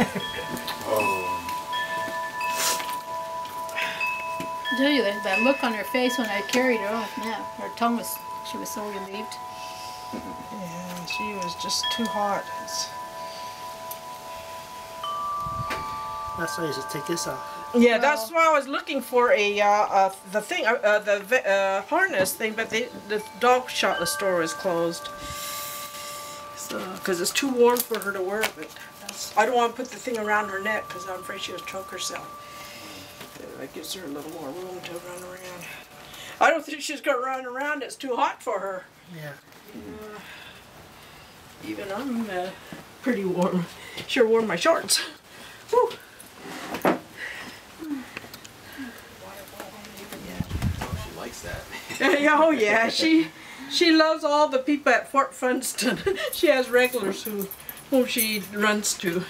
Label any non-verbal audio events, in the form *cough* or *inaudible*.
oh. I tell you that, that look on her face when I carried her off now. Her tongue was, she was so relieved. Yeah, she was just too hot. It's- That's why you should take this off. Yeah, that's why I was looking for a uh, uh the thing uh, uh the uh, harness thing, but they, the dog shop the store is closed. So, because it's too warm for her to wear it, but I don't want to put the thing around her neck because I'm afraid she'll choke herself. Uh, That gives her a little more room to run around. I don't think she's gonna run around. It's too hot for her. Yeah. Even I'm uh, pretty warm. Sure wore my shorts. Whew. She likes that. *laughs* Oh yeah, she she loves all the people at Fort Funston. *laughs* she has regulars who whom she runs to.